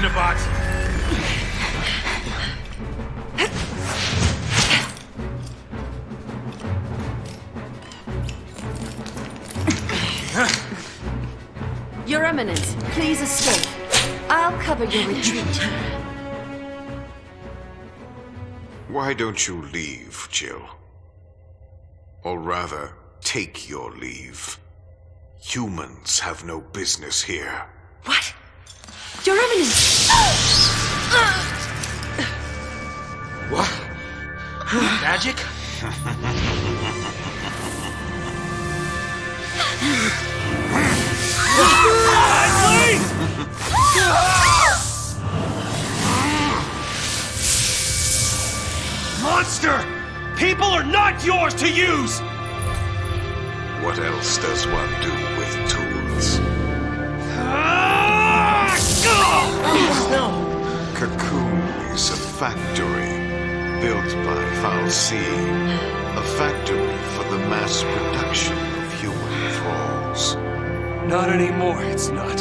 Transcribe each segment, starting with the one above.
looking for you, Nabaat. Your Eminence, please escape. I'll cover your retreat. Why don't you leave, Jihl? Or rather, take your leave. Humans have no business here. What? Your Eminence! What? Magic? Monster! People are not yours to use! What else does one do with tools? Cocoon is a factory built by Fal'Cie. A factory for the mass production of human thralls. Not anymore, it's not.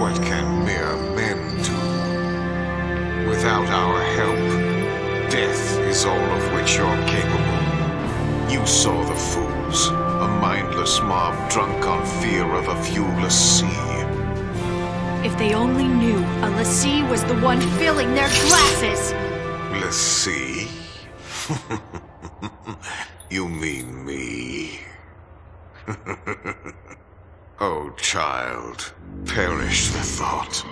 What can mere men do? Without our help, death is all of which you're capable. You saw the fools, a mindless mob drunk on fear of a viewless sea. If they only knew a l'Cie was the one filling their glasses! See. you mean me? oh, child, perish the thought.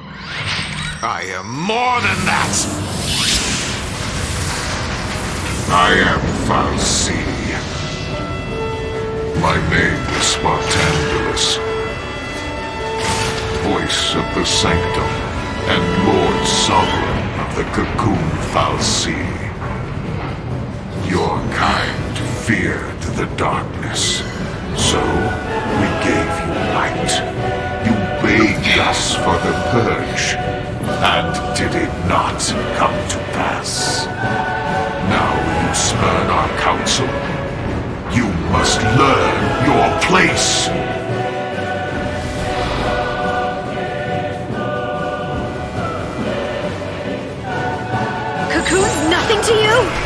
I am more than that! I am fal'Cie. My name is Barthandelus. Of the Sanctum and Lord Sovereign of the Cocoon Fal'Cie. Your kind feared the darkness, so we gave you light. You begged us for the purge, and did it not come to pass? Now you spurn our counsel. You must learn your place. To you?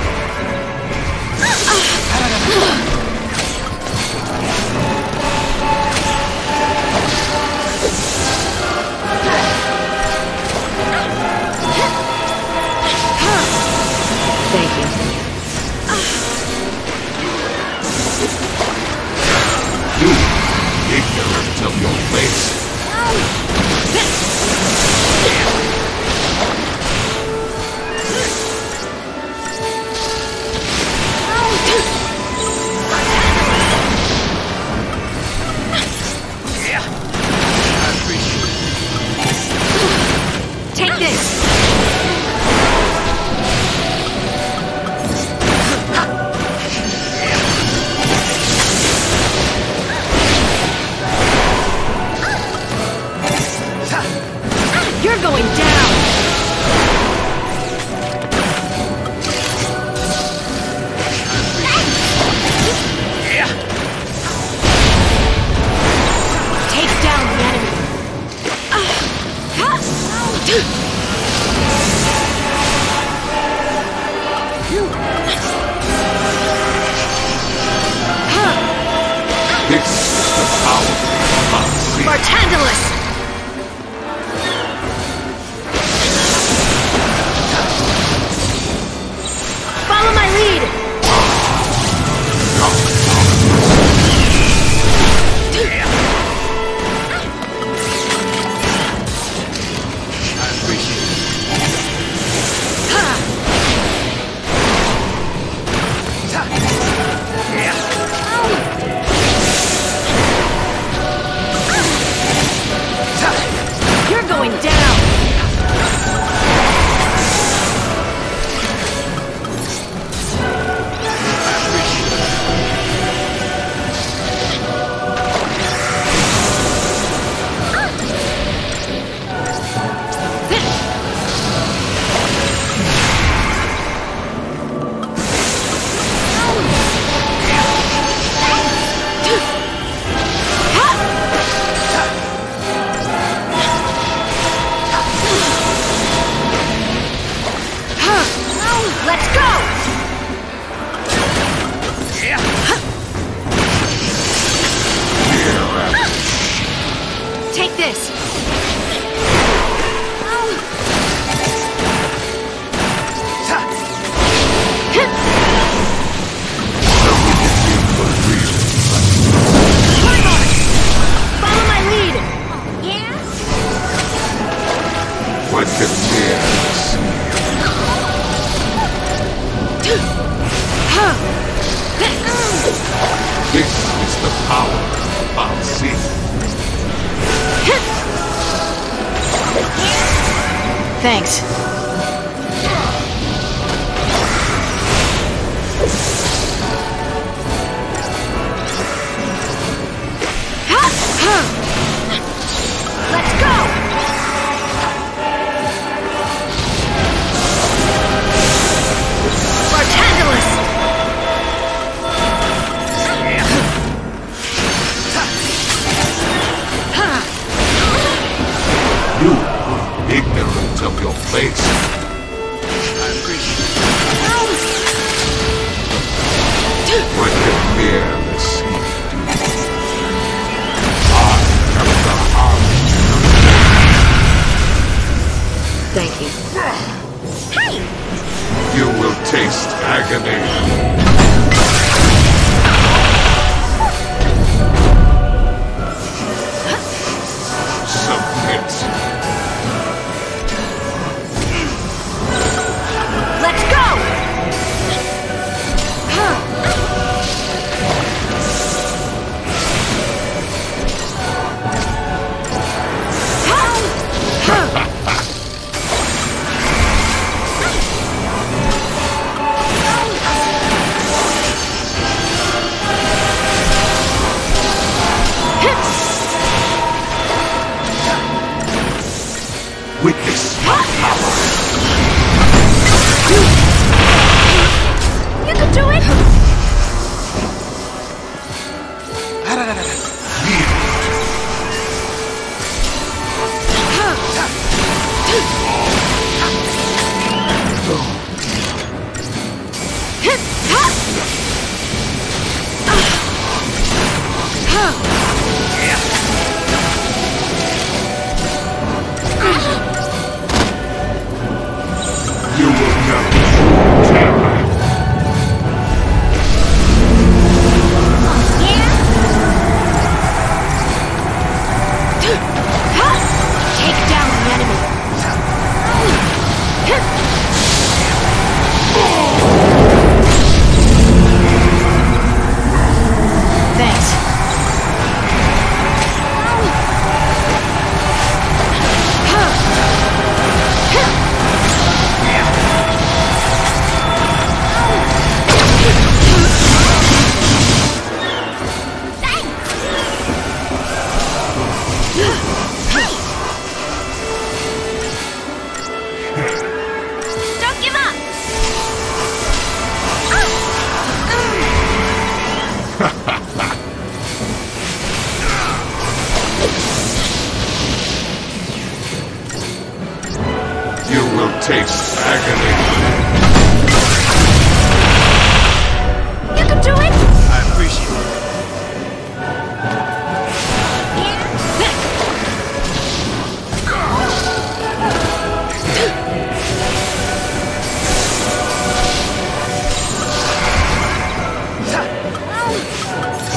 What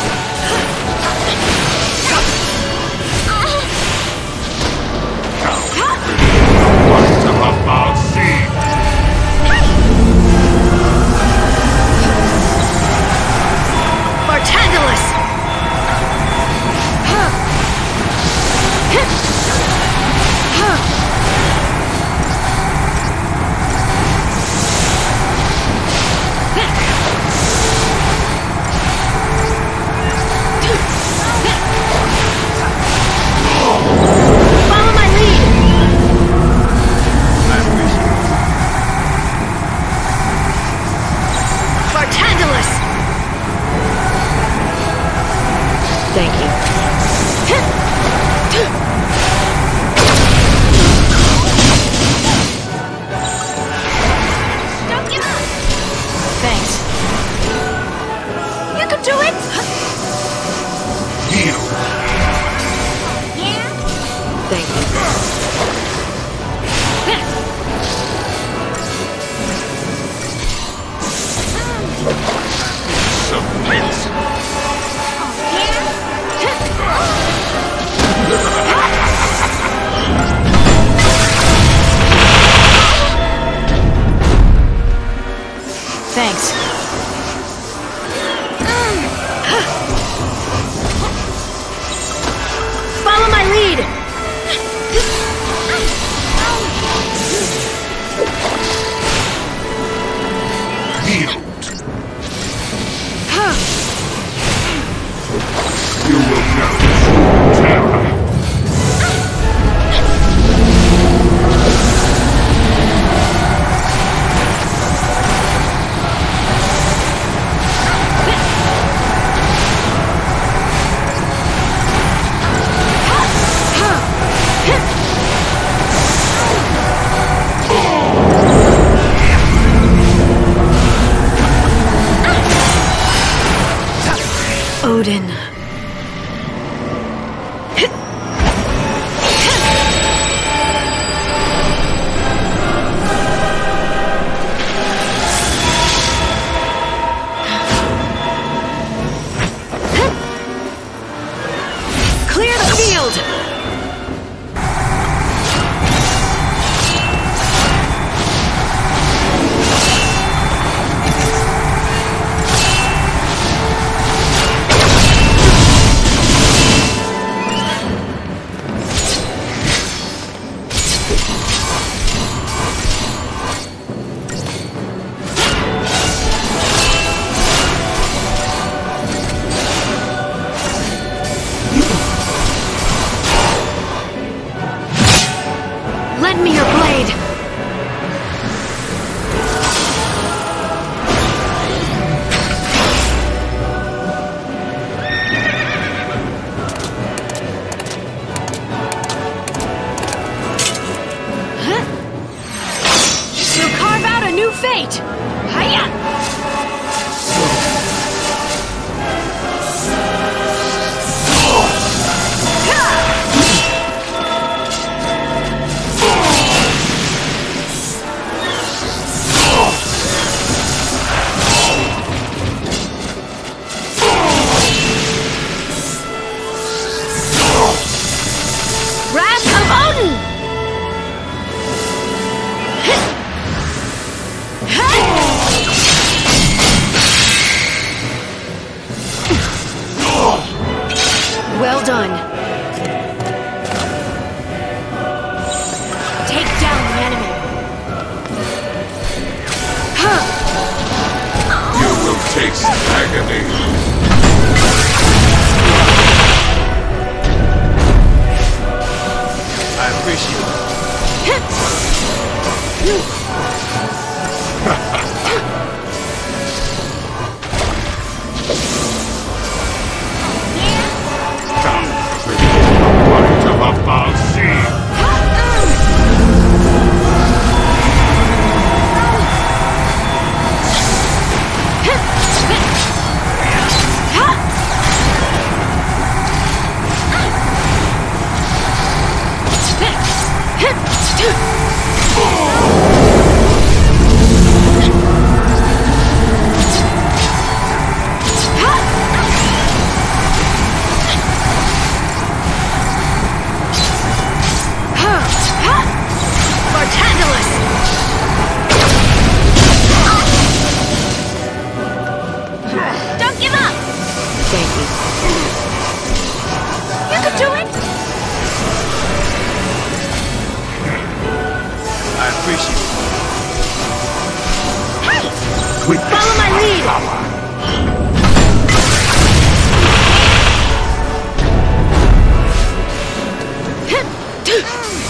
you. Healed. Well done. Ugh!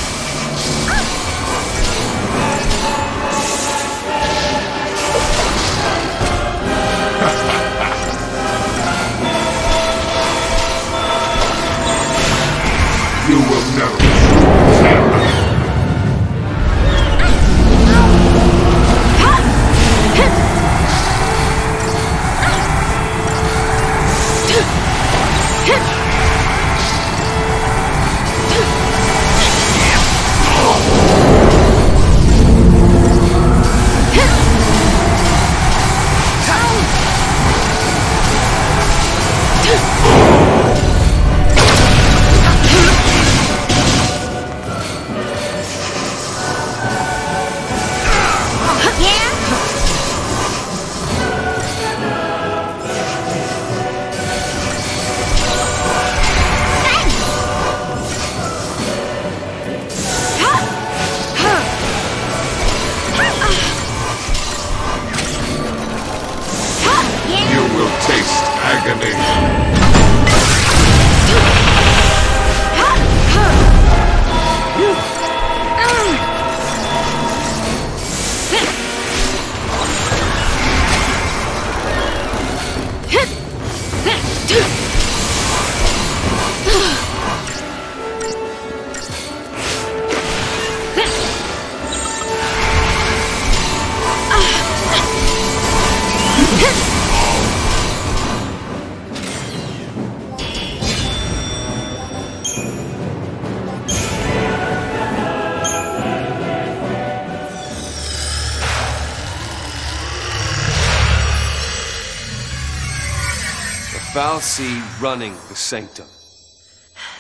fal'Cie running the Sanctum.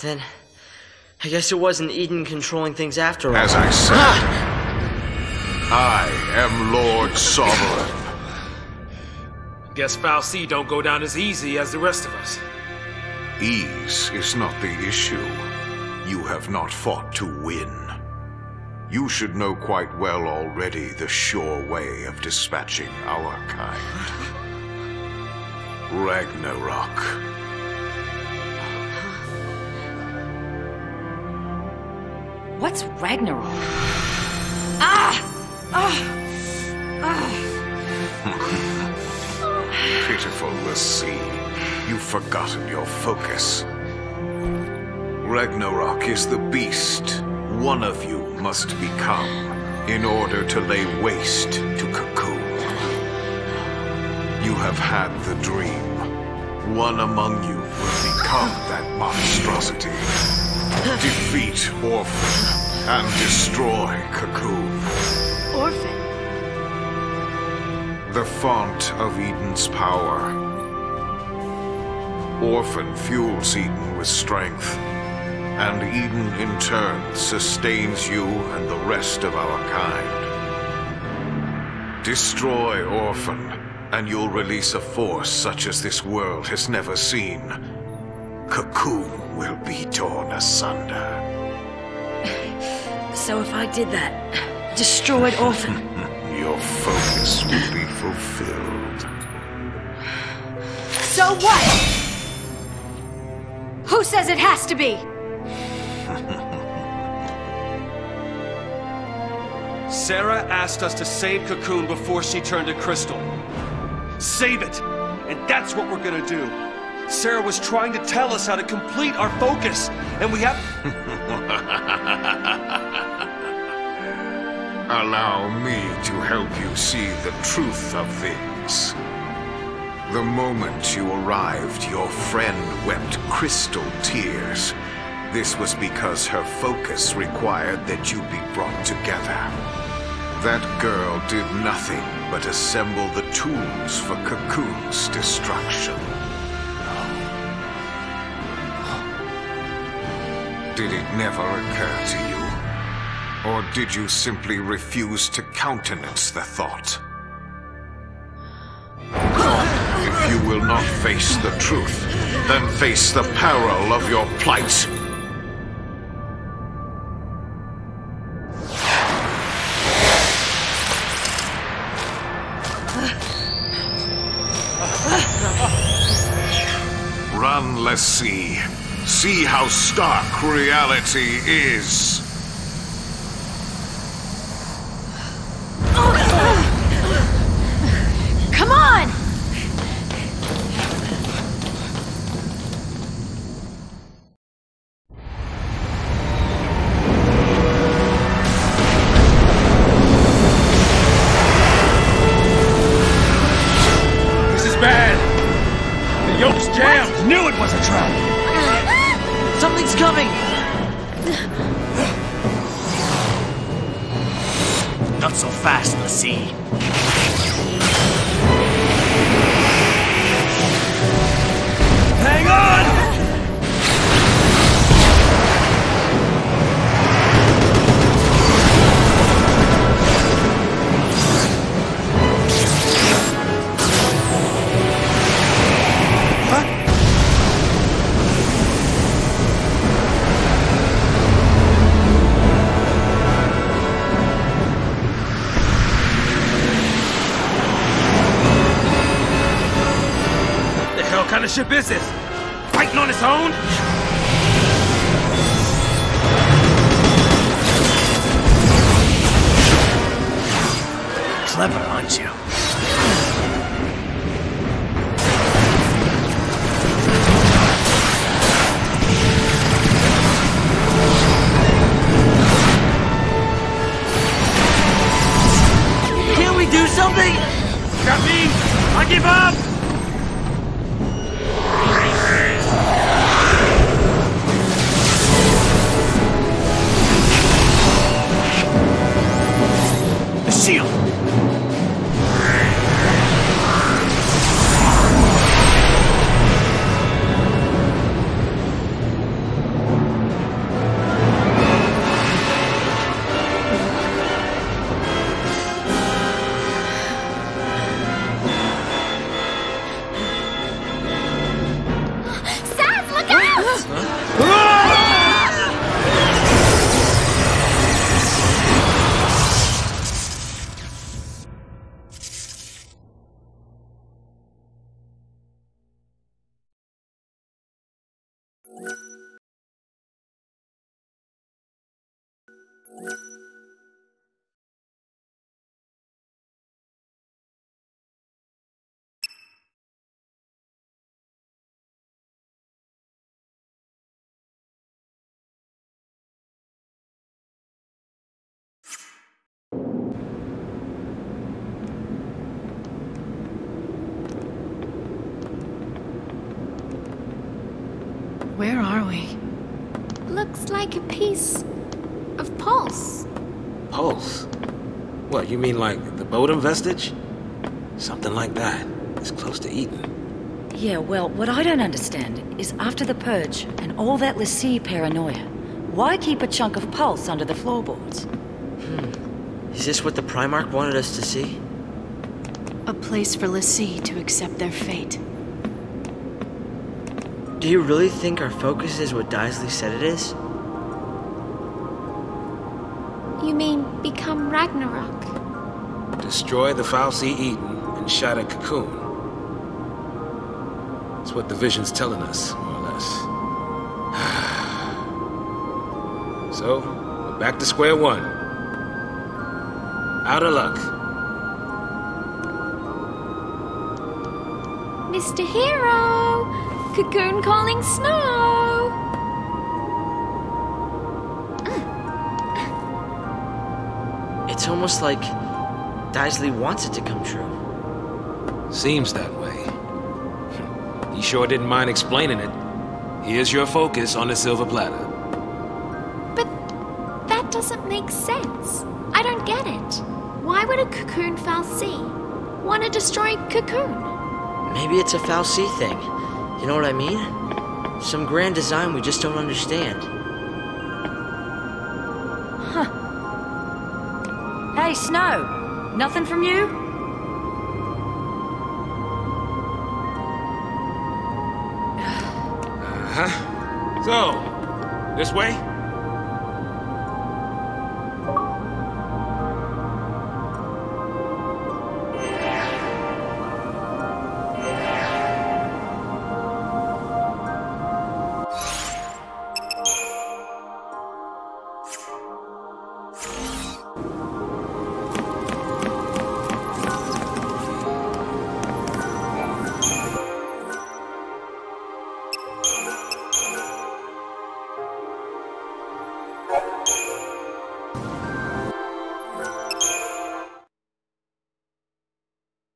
Then, I guess it wasn't Eden controlling things after all. As I said, I am Lord Sovereign. Guess fal'Cie don't go down as easy as the rest of us. Ease is not the issue. You have not fought to win. You should know quite well already the sure way of dispatching our kind. Ragnarok. What's Ragnarok? Ah! Ah! Ah! Pitiful l'Cie, you've forgotten your focus. Ragnarok is the beast one of you must become in order to lay waste to Cocoon. You have had the dream. One among you will become that monstrosity. Defeat Orphan and destroy Cocoon. Orphan. The font of Eden's power. Orphan fuels Eden with strength, and Eden in turn sustains you and the rest of our kind. Destroy Orphan, and you'll release a force such as this world has never seen. Cocoon will be torn asunder. So if I did that, destroyed Orphan, Your focus will be fulfilled. so what? Who says it has to be? Serah asked us to save Cocoon before she turned to Crystal. Save it! And that's what we're gonna do. Serah was trying to tell us how to complete our focus, and we have. Allow me to help you see the truth of things. The moment you arrived, your friend wept crystal tears. This was because her focus required that you be brought together. That girl did nothing but assemble the tools for Cocoon's destruction. Did it never occur to you? Or did you simply refuse to countenance the thought? If you will not face the truth, then face the peril of your plight. Run, l'Cie. See how stark reality is. l'Cie. Hang hell kind look Where are we? Looks like a piece of pulse. Pulse? What, you mean like the Bodhum vestige? Something like that. It's close to Eden. Yeah, well, what I don't understand is after the purge and all that l'Cie paranoia, why keep a chunk of pulse under the floorboards? Hmm. Is this what the Primarch wanted us to see? A place for l'Cie to accept their fate. Do you really think our focus is what Dysley said it is? You mean become Ragnarok? Destroy the fal'Cie Eden and shatter Cocoon. That's what the vision's telling us, more or less. so, we're back to square one. Out of luck. Mr. Hero! Cocoon calling snow! It's almost like Dysley wants it to come true. Seems that way. He sure didn't mind explaining it. Here's your focus on the silver platter. But that doesn't make sense. I don't get it. Why would a cocoon fal'Cie want to destroy cocoon? Maybe it's a fal'Cie thing. You know what I mean? Some grand design we just don't understand. Huh. Hey, Snow! Nothing from you? uh huh. So, this way?